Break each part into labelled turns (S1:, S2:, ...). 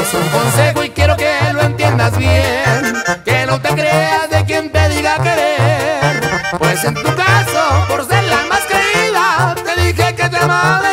S1: Es un consejo y quiero que lo entiendas bien, que no te creas de quien te diga querer, pues en tu caso, por ser la más querida, te dije que te amaba.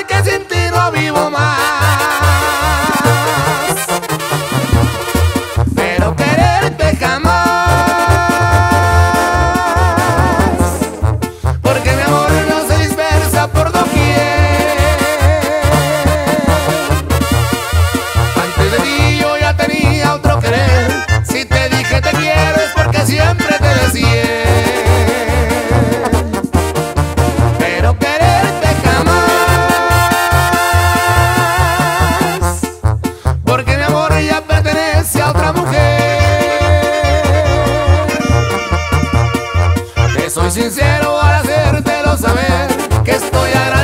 S1: sincero al hacértelo saber que estoy agradecido.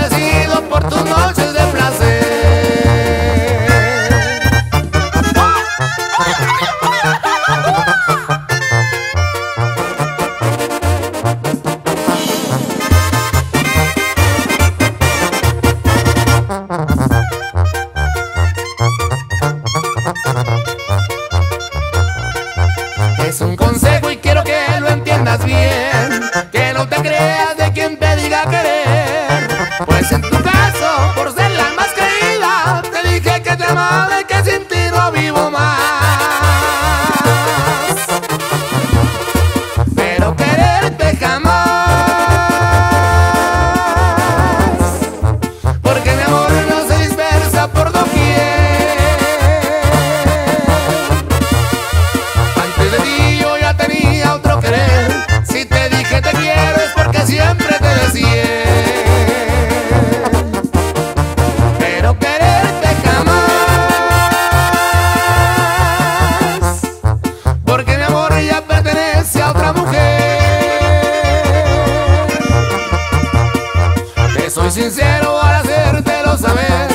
S1: amor ella pertenece a otra mujer. Te soy sincero al hacértelo saber.